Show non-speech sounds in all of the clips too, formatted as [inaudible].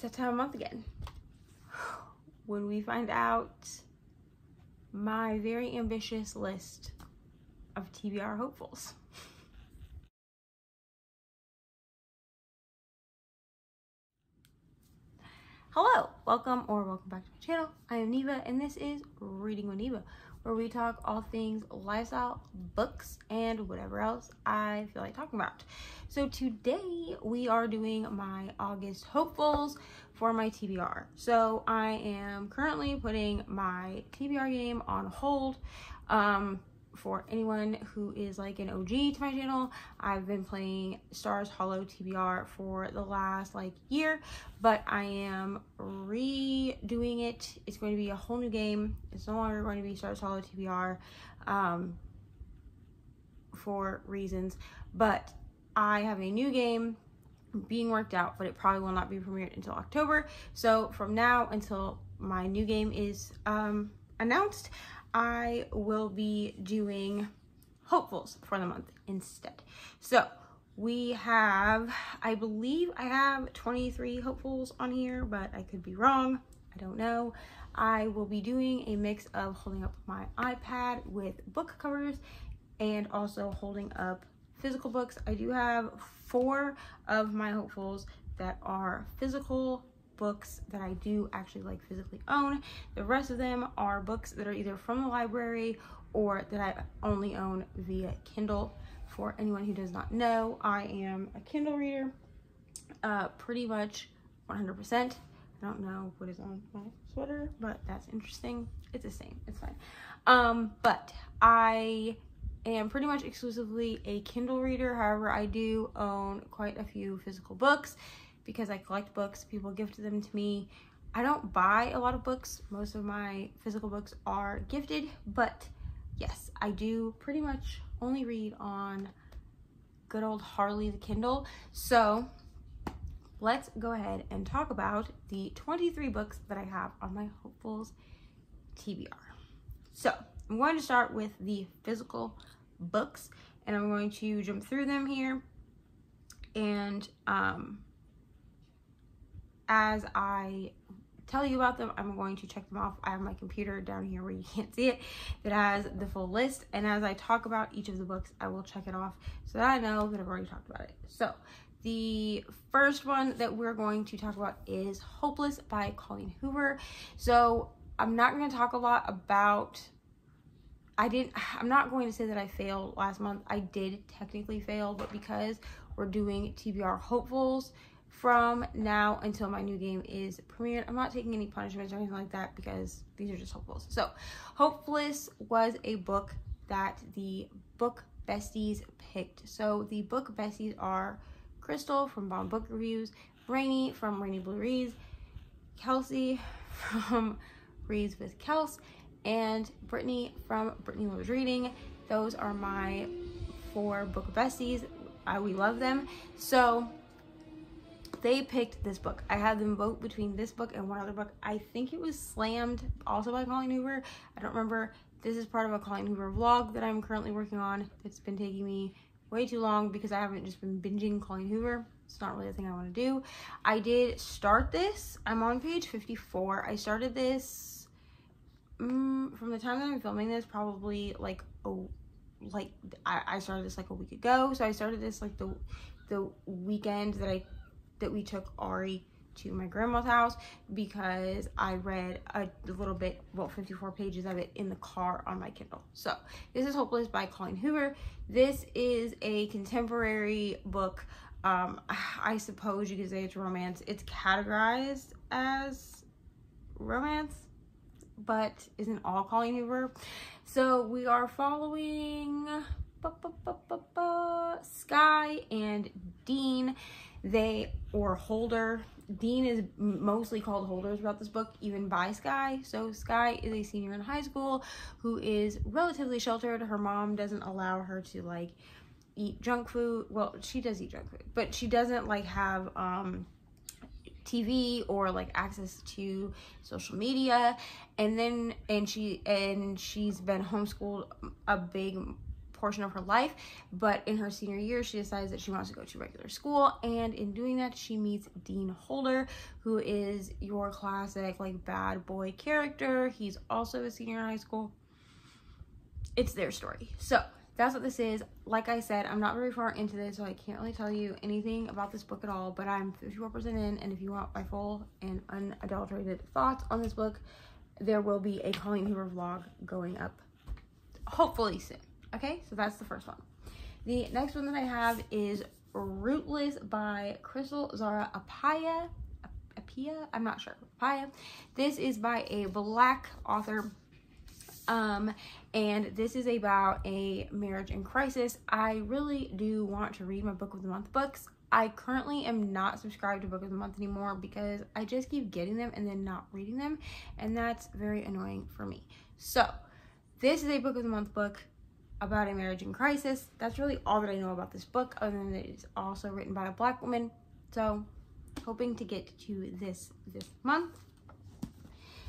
that time of month again. When we find out my very ambitious list of TBR hopefuls. Hello, welcome or welcome back to my channel. I am Neva and this is Reading WheNeva, where we talk all things lifestyle, books, and whatever else I feel like talking about. So today we are doing my August hopefuls for my TBR. So I am currently putting my TBR game on hold. Um, for anyone who is like an OG to my channel, I've been playing Stars Hollow TBR for the last like year, but I am redoing it. It's going to be a whole new game. It's no longer going to be Stars Hollow TBR um, for reasons, but I have a new game being worked out, but it probably will not be premiered until October. So from now until my new game is um, announced, I will be doing hopefuls for the month instead. So we have, I believe I have 23 hopefuls on here, but I could be wrong. I don't know. I will be doing a mix of holding up my iPad with book covers and also holding up physical books. I do have four of my hopefuls that are physical books that I do actually like physically own. The rest of them are books that are either from the library or that I only own via Kindle. For anyone who does not know, I am a Kindle reader, uh, pretty much 100%. I don't know what is on my sweater, but that's interesting. It's the same, it's fine. Um, but I am pretty much exclusively a Kindle reader. However, I do own quite a few physical books because I collect books. People gift them to me. I don't buy a lot of books. Most of my physical books are gifted, but yes, I do pretty much only read on good old Harley the Kindle. So let's go ahead and talk about the 23 books that I have on my Hopefuls TBR. So I'm going to start with the physical books and I'm going to jump through them here and um, as I tell you about them, I'm going to check them off. I have my computer down here where you can't see it that has the full list. And as I talk about each of the books, I will check it off so that I know that I've already talked about it. So the first one that we're going to talk about is Hopeless by Colleen Hoover. So I'm not going to talk a lot about I didn't I'm not going to say that I failed last month. I did technically fail, but because we're doing TBR hopefuls, from now until my new game is premiered. I'm not taking any punishments or anything like that because these are just hopefuls. So, Hopeless was a book that the book besties picked. So, the book besties are Crystal from Bon Book Reviews, Rainy from Rainy Blue Reads, Kelsey [laughs] from Reads with Kels, and Brittany from Brittany Loves Reading. Those are my four book besties. I, we love them. So, they picked this book. I had them vote between this book and one other book. I think it was Slammed, also by Colleen Hoover. I don't remember. This is part of a Colleen Hoover vlog that I'm currently working on. It's been taking me way too long because I haven't just been binging Colleen Hoover. It's not really a thing I want to do. I did start this. I'm on page 54. I started this um, from the time that I'm filming this, probably like, oh, like I, I started this like a week ago. So I started this like the the weekend that I that we took Ari to my grandma's house because I read a little bit, well, 54 pages of it in the car on my Kindle. So this is Hopeless by Colleen Hoover. This is a contemporary book. Um, I suppose you could say it's romance. It's categorized as romance, but isn't all Colleen Hoover. So we are following Sky and Dean they or Holder. Dean is mostly called Holders about this book, even by Sky. So Sky is a senior in high school who is relatively sheltered. Her mom doesn't allow her to like eat junk food. Well, she does eat junk food, but she doesn't like have um TV or like access to social media. And then and she and she's been homeschooled a big portion of her life. But in her senior year, she decides that she wants to go to regular school. And in doing that, she meets Dean Holder, who is your classic, like, bad boy character. He's also a senior in high school. It's their story. So, that's what this is. Like I said, I'm not very far into this, so I can't really tell you anything about this book at all, but I'm 54% in, and if you want my full and unadulterated thoughts on this book, there will be a Colleen Hoover vlog going up hopefully soon. Okay, so that's the first one. The next one that I have is Rootless by Crystal Zara Apaya. Apia? I'm not sure. Apaya. This is by a black author. Um, and this is about a marriage in crisis. I really do want to read my book of the month books. I currently am not subscribed to Book of the Month anymore because I just keep getting them and then not reading them, and that's very annoying for me. So, this is a Book of the Month book about a marriage in crisis. That's really all that I know about this book, other than that it's also written by a black woman. So, hoping to get to this this month.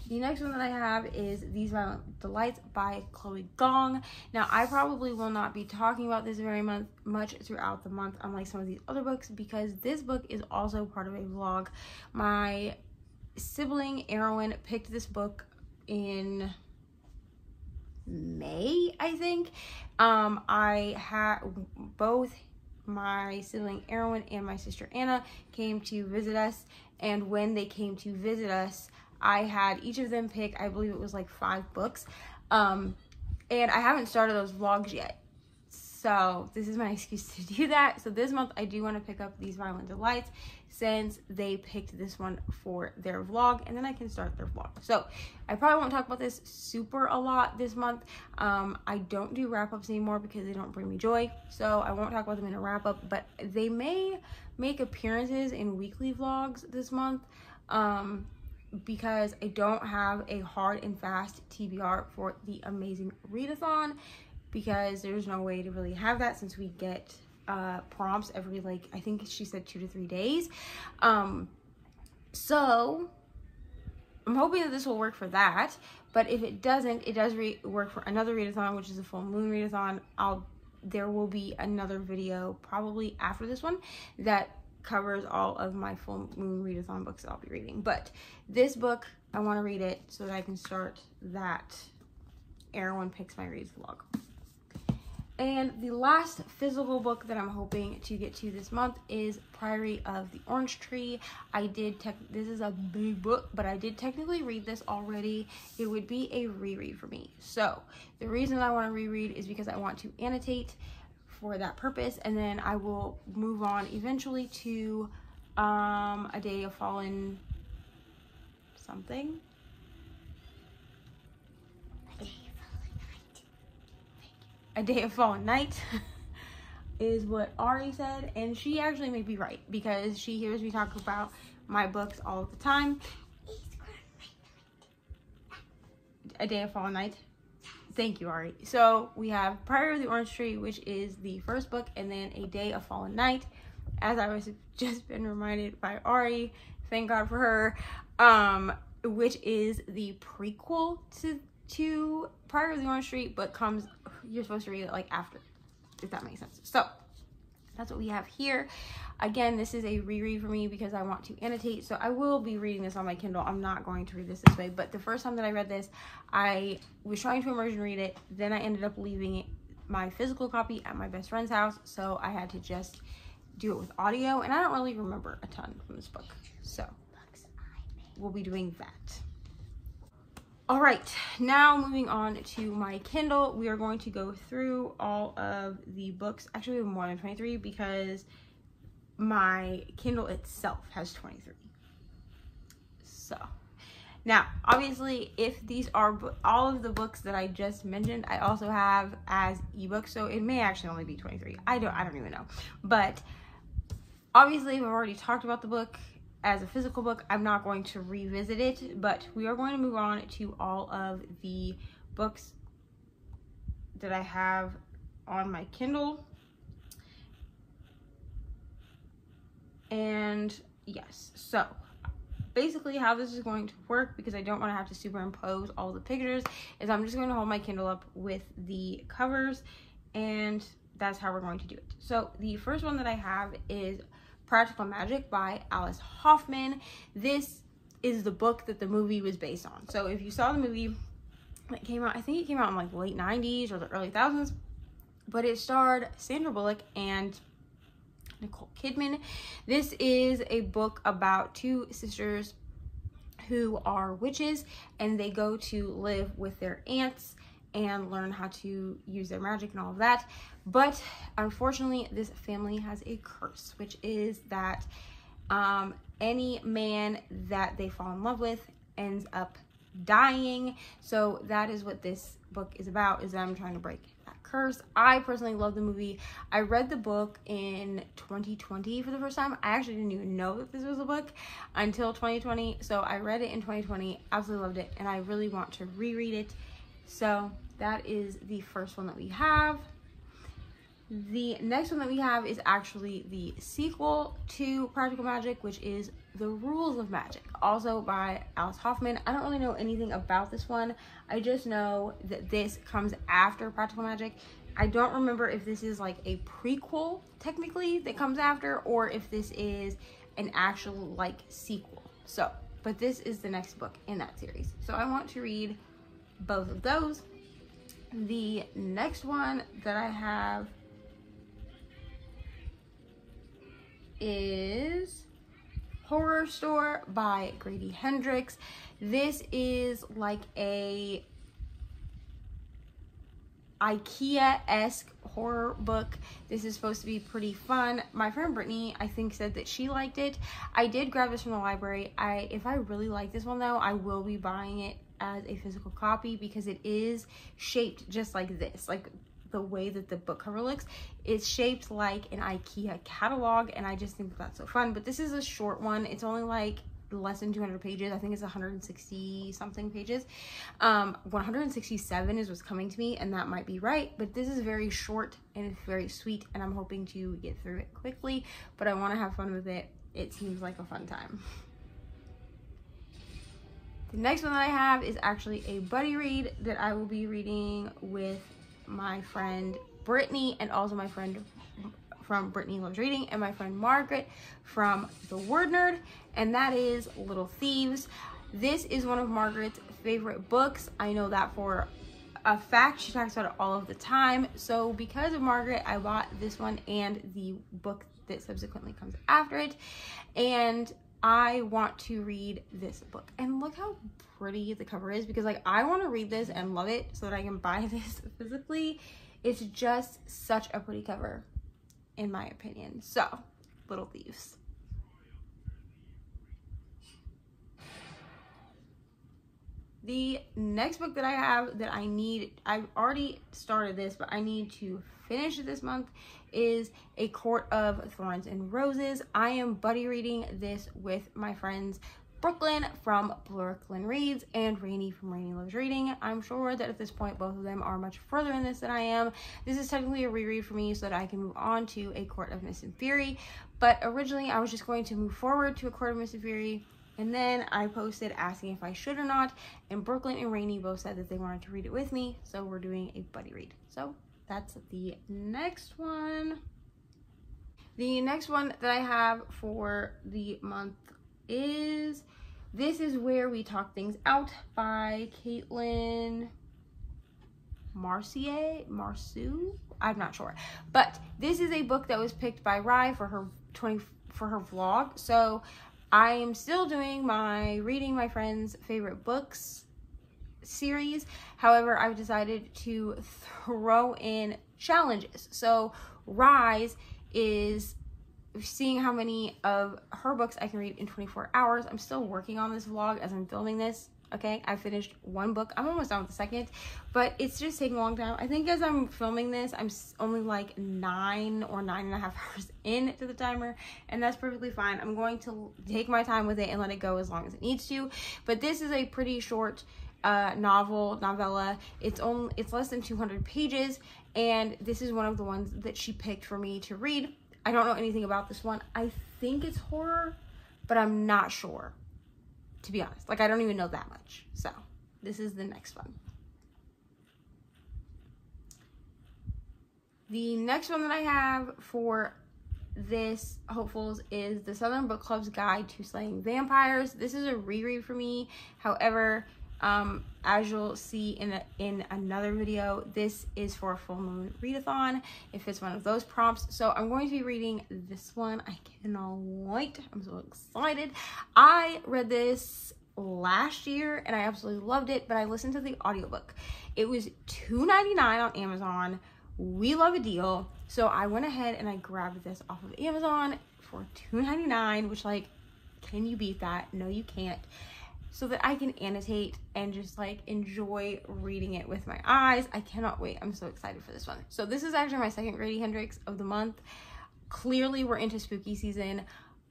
The next one that I have is These Violent Delights by Chloe Gong. Now, I probably will not be talking about this very month, much throughout the month, unlike some of these other books, because this book is also part of a vlog. My sibling, Erwin, picked this book in May, I think. Um, I had both my sibling Erwin and my sister Anna came to visit us, and when they came to visit us, I had each of them pick, I believe it was like five books. Um, and I haven't started those vlogs yet. So this is my [laughs] excuse to do that. So this month I do want to pick up these Violent Delights since they picked this one for their vlog and then I can start their vlog. So I probably won't talk about this super a lot this month. Um, I don't do wrap-ups anymore because they don't bring me joy. So I won't talk about them in a wrap-up, but they may make appearances in weekly vlogs this month. Um, because I don't have a hard and fast TBR for the amazing readathon because there's no way to really have that since we get uh, prompts every like I think she said two to three days. Um, so I'm hoping that this will work for that. But if it doesn't, it does work for another readathon, which is a full moon readathon. I'll there will be another video probably after this one that covers all of my full moon readathon books that I'll be reading. But this book, I want to read it so that I can start that Erwin Picks My Reads vlog. And the last physical book that I'm hoping to get to this month is Priory of the Orange Tree. I did, tech this is a big book, but I did technically read this already. It would be a reread for me. So the reason I want to reread is because I want to annotate for that purpose and then I will move on eventually to um, a day of fallen something. A day of fallen night [laughs] is what Ari said and she actually may be right because she hears me talk about my books all the time. A day of fallen night. Thank you, Ari. So we have Prior of the Orange Tree, which is the first book, and then A Day of Fallen Night. As I was [laughs] just been reminded by Ari, thank God for her, um, which is the prequel to to Priory of the Orange Tree, but comes you're supposed to read it like after, if that makes sense. So that's what we have here. Again, this is a reread for me because I want to annotate. So I will be reading this on my Kindle. I'm not going to read this this way. But the first time that I read this, I was trying to immersion read it. Then I ended up leaving my physical copy at my best friend's house. So I had to just do it with audio. And I don't really remember a ton from this book. So we'll be doing that. All right, now moving on to my Kindle, we are going to go through all of the books. Actually, we have more than 23 because my Kindle itself has 23. So, now, obviously, if these are all of the books that I just mentioned, I also have as ebooks, so it may actually only be 23. I don't, I don't even know. But obviously, we've already talked about the book as a physical book. I'm not going to revisit it, but we are going to move on to all of the books that I have on my Kindle. And yes, so basically how this is going to work because I don't want to have to superimpose all the pictures is I'm just going to hold my Kindle up with the covers and that's how we're going to do it. So the first one that I have is Practical Magic by Alice Hoffman. This is the book that the movie was based on. So if you saw the movie that came out, I think it came out in like late 90s or the early thousands, but it starred Sandra Bullock and Nicole Kidman. This is a book about two sisters who are witches and they go to live with their aunts and learn how to use their magic and all of that. But unfortunately, this family has a curse, which is that um, any man that they fall in love with ends up dying. So that is what this book is about, is that I'm trying to break that curse. I personally love the movie. I read the book in 2020 for the first time. I actually didn't even know that this was a book until 2020. So I read it in 2020, absolutely loved it, and I really want to reread it so that is the first one that we have. The next one that we have is actually the sequel to Practical Magic, which is The Rules of Magic, also by Alice Hoffman. I don't really know anything about this one. I just know that this comes after Practical Magic. I don't remember if this is like a prequel, technically, that comes after, or if this is an actual like sequel. So, but this is the next book in that series. So I want to read both of those. The next one that I have is Horrorstör by Grady Hendrix. This is like a IKEA-esque horror book. This is supposed to be pretty fun. My friend Brittany, I think, said that she liked it. I did grab this from the library. I If I really like this one, though, I will be buying it as a physical copy because it is shaped just like this. Like the way that the book cover looks it's shaped like an ikea catalog and i just think that's so fun. But this is a short one. It's only like less than 200 pages. I think it's 160 something pages. Um 167 is what's coming to me and that might be right but this is very short and it's very sweet and i'm hoping to get through it quickly but i want to have fun with it. It seems like a fun time. The next one that I have is actually a buddy read that I will be reading with my friend Brittany and also my friend from Brittany Loves Reading and my friend Margaret from The Word Nerd, and that is Little Thieves. This is one of Margaret's favorite books. I know that for a fact. She talks about it all of the time. So because of Margaret, I bought this one and the book that subsequently comes after it. And I want to read this book. And look how pretty the cover is because like I want to read this and love it so that I can buy [laughs] this physically. It's just such a pretty cover in my opinion. So, Little Thieves. The next book that I have that I need, I've already started this, but I need to finish this month is A Court of Thorns and Roses. I am buddy reading this with my friends Brooklyn from Brooklyn Reads and Rainy from Rainy Loves Reading. I'm sure that at this point both of them are much further in this than I am. This is technically a reread for me so that I can move on to A Court of Mist and Fury. But originally I was just going to move forward to A Court of Mist and Fury and then I posted asking if I should or not, and Brooklyn and Rainy both said that they wanted to read it with me, so we're doing a buddy read. So that's the next one. The next one that I have for the month is This is Where We Talk Things Out by Caitlin Marcier, Marceau? I'm not sure. But this is a book that was picked by Ry for her 20 for her vlog. So I am still doing my reading my friends' favorite books series. However, I've decided to throw in challenges. So Ry's is seeing how many of her books I can read in 24 hours. I'm still working on this vlog as I'm filming this. Okay, I finished one book. I'm almost done with the second, but it's just taking a long time. I think as I'm filming this, I'm only like nine or nine and a half [laughs] hours into the timer, and that's perfectly fine. I'm going to take my time with it and let it go as long as it needs to. But this is a pretty short uh, novel, novella. It's only it's less than 200 pages, and this is one of the ones that she picked for me to read. I don't know anything about this one. I think it's horror, but I'm not sure to be honest. Like, I don't even know that much. So, this is the next one. The next one that I have for this hopefuls is the Southern Book Club's Guide to Slaying Vampires. This is a reread for me. However, um, as you'll see in a, in another video, this is for a full moon readathon. If it's one of those prompts, so I'm going to be reading this one. I cannot wait. I'm so excited. I read this last year and I absolutely loved it, but I listened to the audiobook. It was $2.99 on Amazon. We love a deal. So I went ahead and I grabbed this off of Amazon for $2.99, which like, can you beat that? No, you can't. So that I can annotate and just like enjoy reading it with my eyes. I cannot wait. I'm so excited for this one. So this is actually my second Grady Hendrix of the month. Clearly we're into spooky season.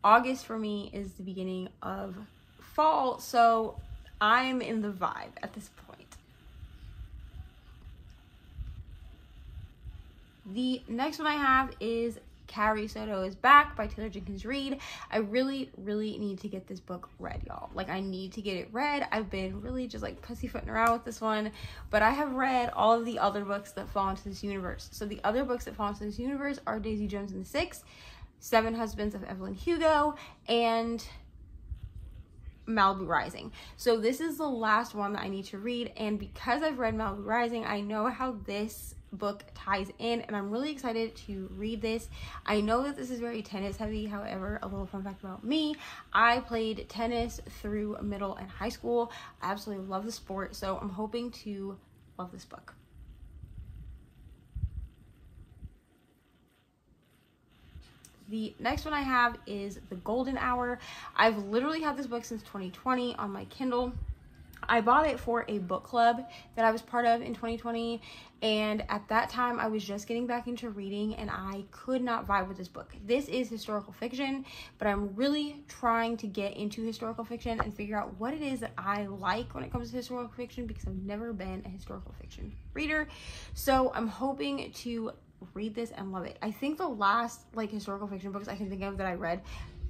August for me is the beginning of fall, so I'm in the vibe at this point. The next one I have is Carrie Soto is Back by Taylor Jenkins Reid. I really, really need to get this book read, y'all. Like, I need to get it read. I've been really just like pussyfooting around with this one, but I have read all of the other books that fall into this universe. So, the other books that fall into this universe are Daisy Jones and the Six, Seven Husbands of Evelyn Hugo, and Malibu Rising. So this is the last one that I need to read and because I've read Malibu Rising, I know how this book ties in and I'm really excited to read this. I know that this is very tennis heavy. However, a little fun fact about me, I played tennis through middle and high school. I absolutely love the sport. So I'm hoping to love this book. The next one I have is The Golden Hour. I've literally had this book since 2020 on my Kindle. I bought it for a book club that I was part of in 2020 and at that time I was just getting back into reading and I could not vibe with this book. This is historical fiction, but I'm really trying to get into historical fiction and figure out what it is that I like when it comes to historical fiction because I've never been a historical fiction reader. So I'm hoping to read this and love it. I think the last like historical fiction books I can think of that I read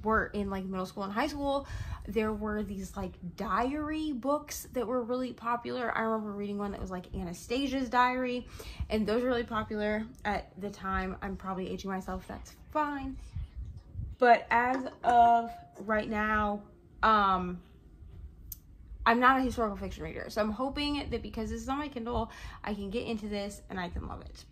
were in like middle school and high school. There were these like diary books that were really popular. I remember reading one that was like Anastasia's diary, and those were really popular at the time. I'm probably aging myself, that's fine. But as of right now, um, I'm not a historical fiction reader. So I'm hoping that because this is on my Kindle, I can get into this and I can love it.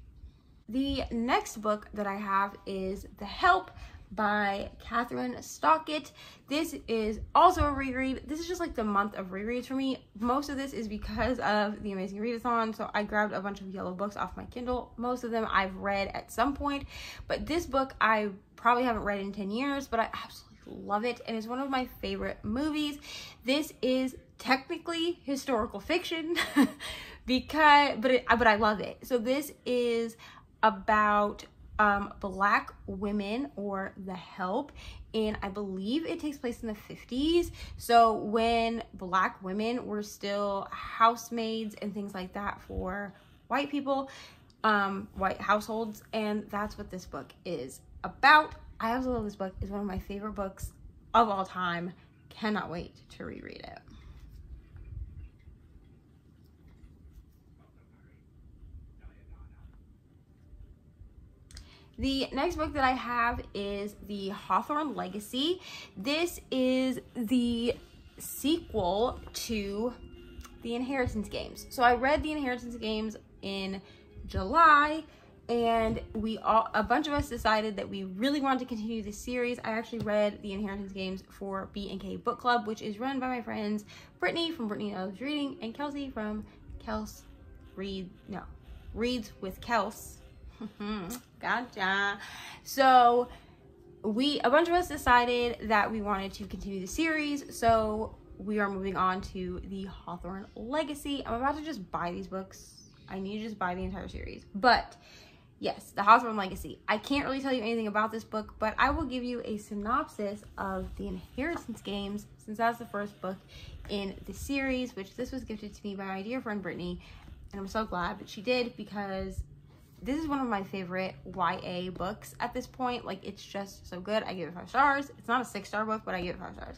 The next book that I have is The Help by Kathryn Stockett. This is also a reread. This is just like the month of rereads for me. Most of this is because of the Amazing Readathon. So I grabbed a bunch of yellow books off my Kindle. Most of them I've read at some point, but this book I probably haven't read in 10 years, but I absolutely love it and it's one of my favorite movies. This is technically historical fiction [laughs] because but it, but I love it. So this is about um, black women or the help and I believe it takes place in the 50s. So when black women were still housemaids and things like that for white people, um, white households, and that's what this book is about. I absolutely love this book. It's one of my favorite books of all time. Cannot wait to reread it. The next book that I have is The Hawthorne Legacy. This is the sequel to The Inheritance Games. So I read The Inheritance Games in July and we all a bunch of us decided that we really wanted to continue this series. I actually read The Inheritance Games for B and K Book Club, which is run by my friends Brittany from Brittany Loves Reading and Kelsey from Kels Read no Reads with Kels Mm-hmm. gotcha. So we, a bunch of us decided that we wanted to continue the series. So we are moving on to the Hawthorne Legacy. I'm about to just buy these books. I need to just buy the entire series. But yes, the Hawthorne Legacy. I can't really tell you anything about this book, but I will give you a synopsis of the Inheritance Games since that's the first book in the series, which this was gifted to me by my dear friend Brittany. And I'm so glad that she did because this is one of my favorite YA books at this point. Like, it's just so good. I give it five stars. It's not a six star book, but I give it five stars.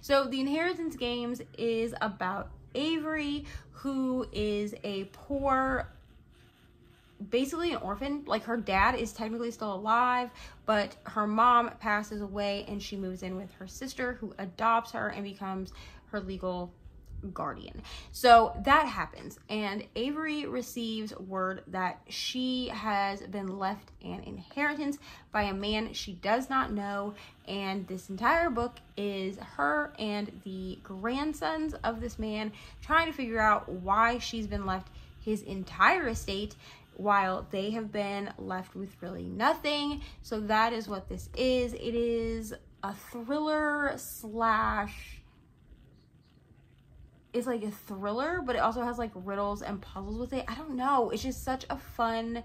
So, The Inheritance Games is about Avery, who is a poor basically an orphan. Like her dad is technically still alive, but her mom passes away and she moves in with her sister who adopts her and becomes her legal guardian. So that happens, and Avery receives word that she has been left an inheritance by a man she does not know. And this entire book is her and the grandsons of this man trying to figure out why she's been left his entire estate while they have been left with really nothing. So that is what this is. It is a thriller slash is like a thriller, but it also has like riddles and puzzles with it. I don't know. It's just such a fun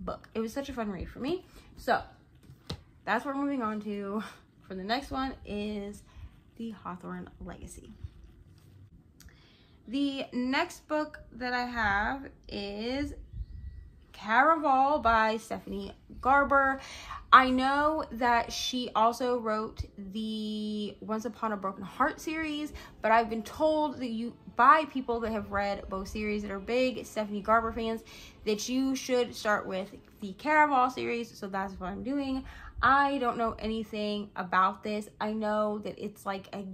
book. It was such a fun read for me. So that's what we're moving on to. [laughs] For the next one is The Hawthorne Legacy. The next book that I have is Caraval by Stephanie Garber. I know that she also wrote the Once Upon a Broken Heart series, but I've been told that you by people that have read both series that are big Stephanie Garber fans that you should start with the Caraval series. So that's what I'm doing. I don't know anything about this. I know that it's like a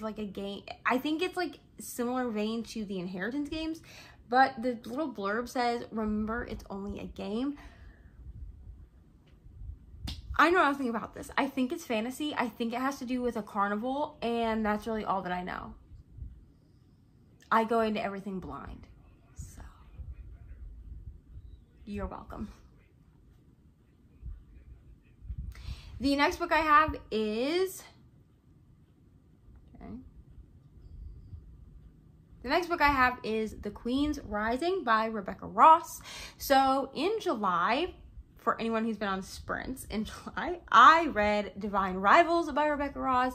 like a game. I think it's like similar vein to the Inheritance games, but the little blurb says, remember, it's only a game. I know nothing about this. I think it's fantasy. I think it has to do with a carnival, and that's really all that I know. I go into everything blind. So, you're welcome. The next book I have is. Okay. The next book I have is The Queen's Rising by Rebecca Ross. So, in July, for anyone who's been on sprints in [laughs] July, I read Divine Rivals by Rebecca Ross.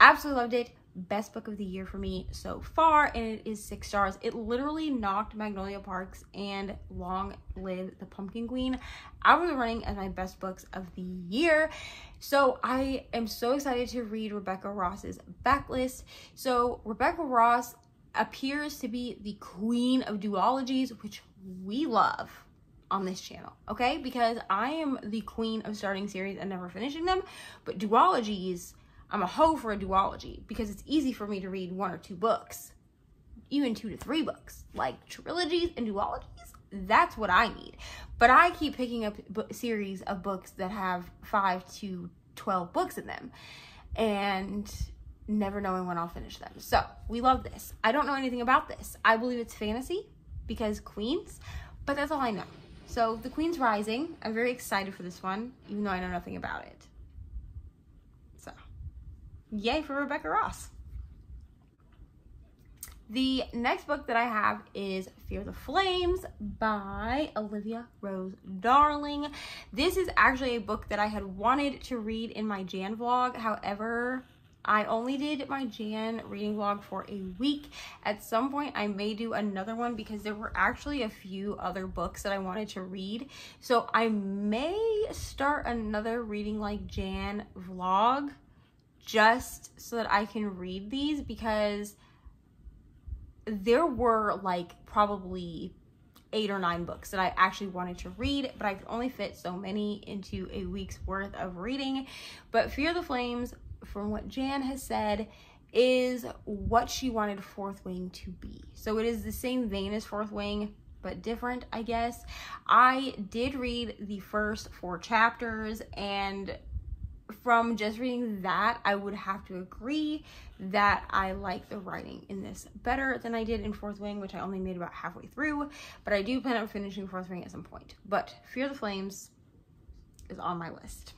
Absolutely loved it. Best book of the year for me so far, and it is six stars. It literally knocked Magnolia Parks and Long Live the Pumpkin Queen out of the running as my best books of the year. So I am so excited to read Rebecca Ross's backlist. So Rebecca Ross appears to be the queen of duologies, which we love on this channel, okay? Because I am the queen of starting series and never finishing them, but duologies, I'm a hoe for a duology because it's easy for me to read one or two books, even two to three books. Like trilogies and duologies, that's what I need. But I keep picking up series of books that have five to 12 books in them and never knowing when I'll finish them. So we love this. I don't know anything about this. I believe it's fantasy because queens, but that's all I know. So The Queen's Rising, I'm very excited for this one, even though I know nothing about it. So, yay for Rebecca Ross. The next book that I have is Fear the Flames by Olivia Rose Darling. This is actually a book that I had wanted to read in my Jan vlog. However, I only did my Jan reading vlog for a week. At some point, I may do another one because there were actually a few other books that I wanted to read. So I may start another reading like Jan vlog just so that I can read these because there were like probably eight or nine books that I actually wanted to read, but I could only fit so many into a week's worth of reading. But Fear the Flames from what Jan has said, is what she wanted Fourth Wing to be. So it is the same vein as Fourth Wing, but different, I guess. I did read the first four chapters, and from just reading that, I would have to agree that I like the writing in this better than I did in Fourth Wing, which I only made about halfway through, but I do plan on finishing Fourth Wing at some point. But Fear the Flames is on my list.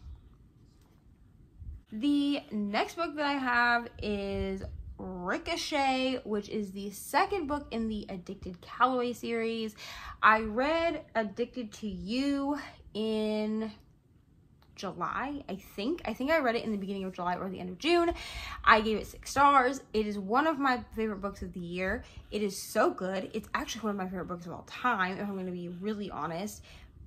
The next book that I have is Ricochet, which is the second book in the Addicted Calloway series. I read Addicted to You in July, I think. I think I read it in the beginning of July or the end of June. I gave it six stars. It is one of my favorite books of the year. It is so good. It's actually one of my favorite books of all time, if I'm going to be really honest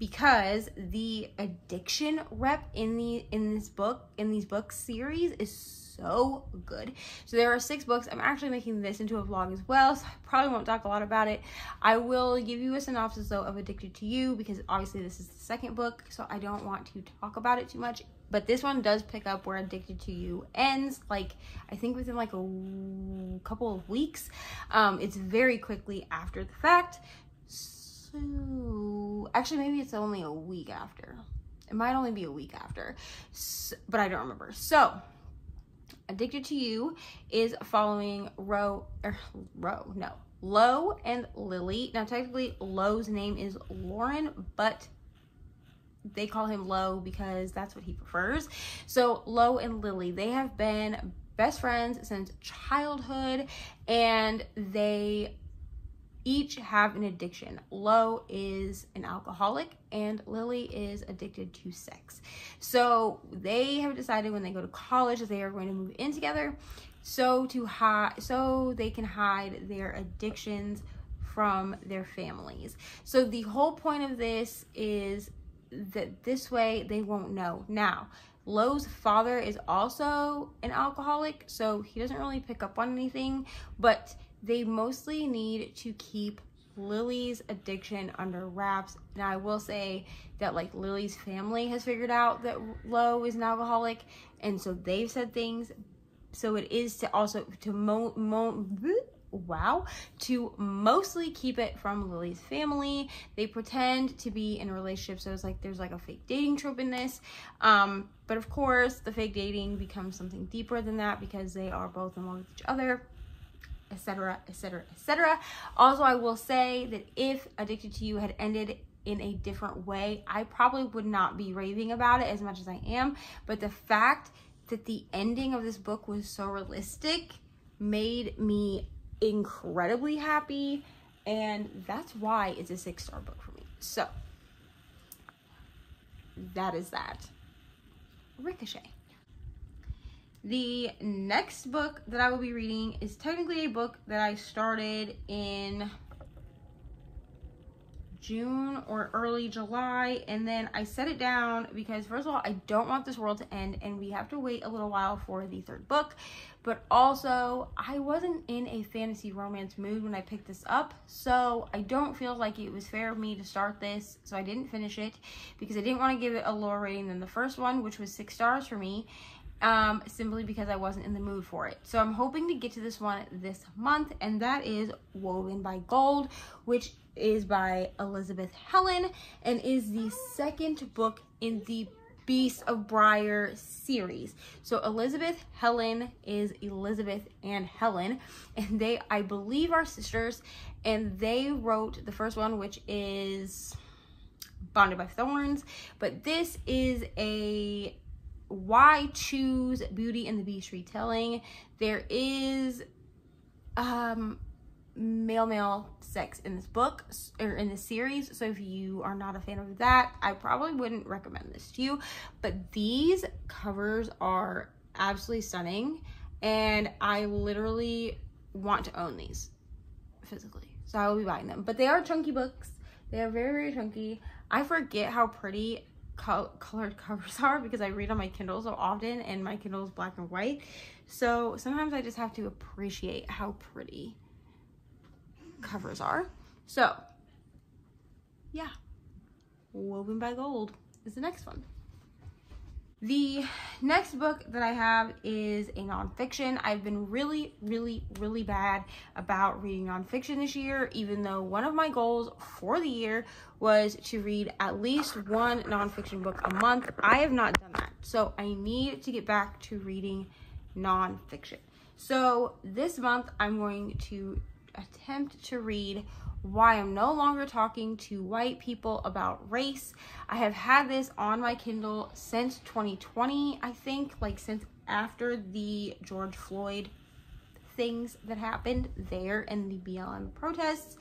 because the addiction rep in the in this book in these books series is so good. So there are six books. I'm actually making this into a vlog as well, so I probably won't talk a lot about it. I will give you a synopsis though of Addicted to You because obviously this is the second book, so I don't want to talk about it too much. But this one does pick up where Addicted to You ends, like I think within like a couple of weeks. Um, it's very quickly after the fact. So actually, maybe it's only a week after. It might only be a week after, but I don't remember. So, Addicted to You is following Row, er, Ro, no, Lo and Lily. Now, technically, Lo's name is Loren, but they call him Lo because that's what he prefers. So, Lo and Lily, they have been best friends since childhood, and they each have an addiction. Lo is an alcoholic and Lily is addicted to sex. So they have decided when they go to college that they are going to move in together so to hide so they can hide their addictions from their families. So the whole point of this is that this way they won't know. Now, Lo's father is also an alcoholic, so he doesn't really pick up on anything, but they mostly need to keep Lily's addiction under wraps. Now, I will say that like Lily's family has figured out that Lo is an alcoholic, and so they've said things. So it is to also to mo, mo wow to mostly keep it from Lily's family. They pretend to be in a relationship, so it's like there's like a fake dating trope in this. Um, but of course, the fake dating becomes something deeper than that because they are both in love with each other etc etc etc also i will say that if addicted to you had ended in a different way i probably would not be raving about it as much as i am. But the fact that the ending of this book was so realistic made me incredibly happy and that's why it's a six star book for me. So that is that. Ricochet the next book that I will be reading is technically a book that I started in June or early July and then I set it down because first of all I don't want this world to end and we have to wait a little while for the third book. But also I wasn't in a fantasy romance mood when I picked this up so I don't feel like it was fair of me to start this so I didn't finish it because I didn't want to give it a lower rating than the first one which was six stars for me um, simply because I wasn't in the mood for it. So I'm hoping to get to this one this month, and that is Woven by Gold, which is by Elizabeth Helen and is the second book in the Beast of Briar series. So Elizabeth Helen is Elizabeth and Helen, and they, I believe, are sisters, and they wrote the first one, which is Bonded by Thorns, but this is a why choose Beauty and the Beast retelling? There is um male male sex in this book or in this series so if you are not a fan of that i probably wouldn't recommend this to you. But these covers are absolutely stunning and i literally want to own these physically so i will be buying them. But they are chunky books. They are very very chunky. I forget how pretty col colored covers [laughs] are because I read on my Kindle so often and my Kindle is black and white. So sometimes I just have to appreciate how pretty covers are. So yeah, Woven by Gold is the next one. The next book that I have is a nonfiction. I've been really, really, really bad about reading nonfiction this year, even though one of my goals for the year was to read at least one nonfiction book a month. I have not done that. So I need to get back to reading nonfiction. So this month I'm going to attempt to read why I'm no longer talking to white people about race. I have had this on my Kindle since 2020, I think, like since after the George Floyd things that happened there in the BLM protests.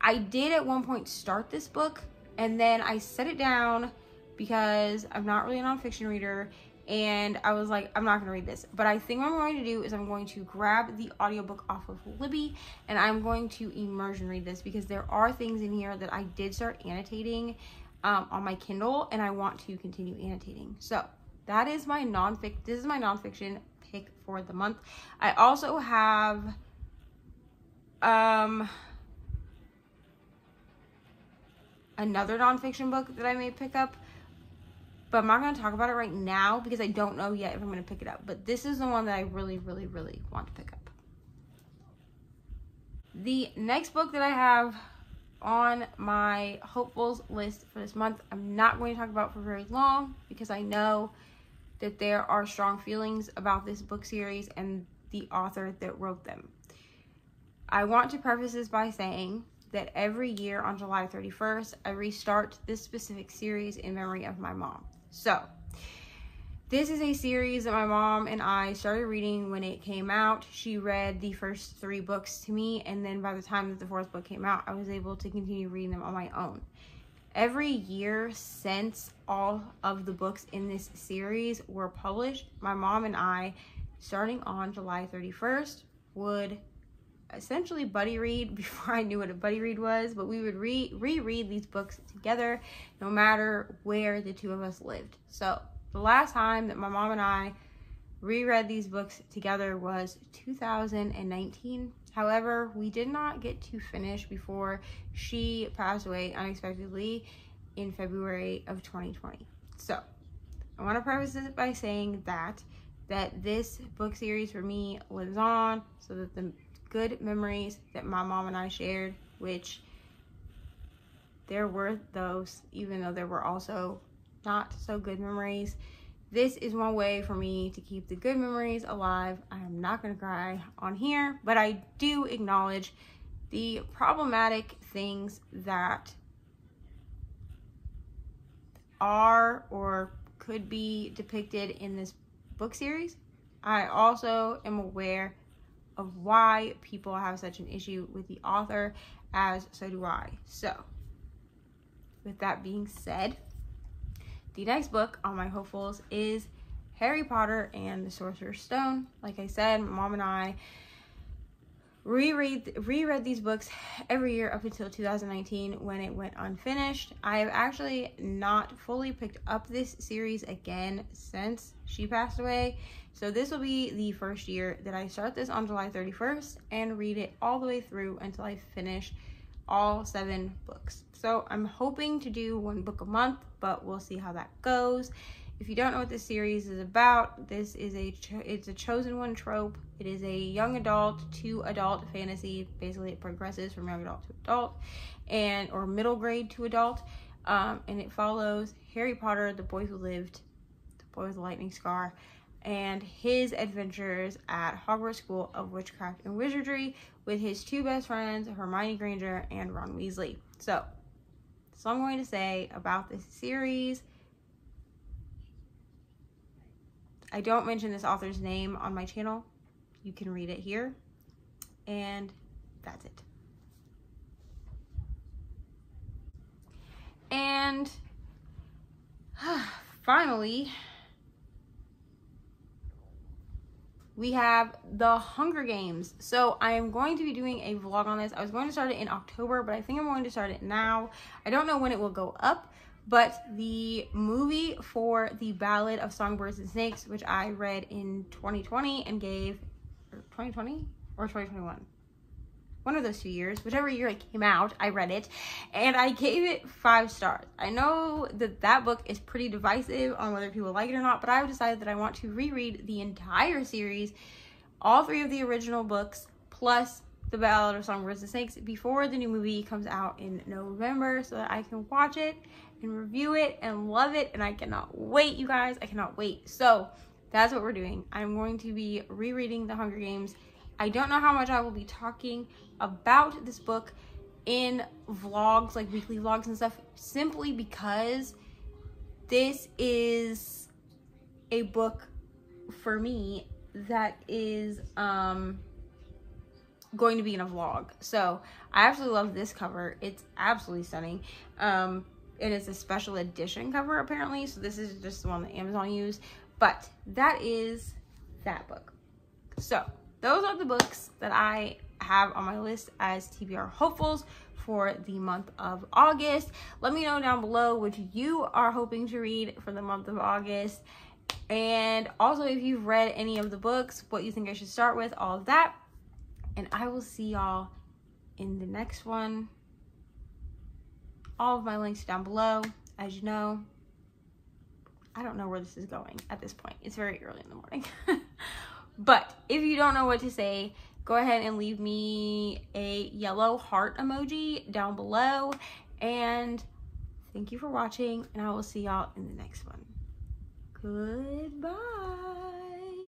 I did at one point start this book and then I set it down because I'm not really a nonfiction reader and I was like, I'm not gonna read this. But I think what I'm going to do is I'm going to grab the audiobook off of Libby and I'm going to immersion read this because there are things in here that I did start annotating um, on my Kindle and I want to continue annotating. So that is my nonfic. This is my nonfiction pick for the month. I also have um another nonfiction book that I may pick up, but I'm not going to talk about it right now because I don't know yet if I'm going to pick it up. But this is the one that I really, really, really want to pick up. The next book that I have on my hopefuls list for this month, I'm not going to talk about for very long because I know that there are strong feelings about this book series and the author that wrote them. I want to preface this by saying that every year on July 31st, I restart this specific series in memory of my mom. So, this is a series that my mom and I started reading when it came out. She read the first three books to me, and then by the time that the fourth book came out, I was able to continue reading them on my own. Every year since all of the books in this series were published, my mom and I, starting on July 31st, would essentially buddy read [laughs] before I knew what a buddy read was, but we would re reread these books together no matter where the two of us lived. So the last time that my mom and I reread these books together was 2019. However, we did not get to finish before she passed away unexpectedly in February of 2020. So, I want to preface this by saying that that this book series for me lives on so that the good memories that my mom and I shared, which there were those even though there were also not so good memories. This is one way for me to keep the good memories alive. I am not going to cry on here, but I do acknowledge the problematic things that are or could be depicted in this book series. I also am aware of why people have such an issue with the author, as so do I. So, with that being said, the next book on my hopefuls is Harry Potter and the Sorcerer's Stone. Like I said, mom and I reread reread these books every year up until 2019 when it went unfinished. I have actually not fully picked up this series again since she passed away. So this will be the first year that I start this on July 31st and read it all the way through until I finish all seven books. So I'm hoping to do one book a month, but we'll see how that goes. If you don't know what this series is about, this is a it's a chosen one trope. It is a young adult to adult fantasy. Basically, it progresses from young adult to adult, and or middle grade to adult, um, and it follows Harry Potter, the boy who lived, the boy with the lightning scar, and his adventures at Hogwarts School of Witchcraft and Wizardry with his two best friends, Hermione Granger and Ron Weasley. So, all I'm going to say about this series. I don't mention this author's name on my channel. You can read it here. And that's it. And [sighs] finally, we have the Hunger Games. So I am going to be doing a vlog on this. I was going to start it in October, but I think I'm going to start it now. I don't know when it will go up, but the movie for the Ballad of Songbirds and Snakes, which I read in 2020 and gave 2020 or 2021 one of those two years, whichever year it came out, I read it and I gave it five stars. I know that that book is pretty divisive on whether people like it or not, but I've decided that I want to reread the entire series, all three of the original books, plus the Ballad of Songbirds and Snakes before the new movie comes out in November so that I can watch it and review it and love it. And I cannot wait, you guys. I cannot wait. So that's what we're doing. I'm going to be rereading The Hunger Games I don't know how much I will be talking about this book in vlogs, like weekly vlogs and stuff, simply because this is a book for me that is um going to be in a vlog. So I absolutely love this cover. It's absolutely stunning. Um and it's a special edition cover apparently. So this is just the one that Amazon used. But that is that book. So those are the books that I have on my list as TBR hopefuls for the month of August. Let me know down below what you are hoping to read for the month of August. And also, if you've read any of the books, what you think I should start with, all of that. And I will see y'all in the next one. All of my links down below, as you know. I don't know where this is going at this point. It's very early in the morning. [laughs] but if you don't know what to say, go ahead and leave me a yellow heart emoji down below. And thank you for watching, and I will see y'all in the next one. Goodbye.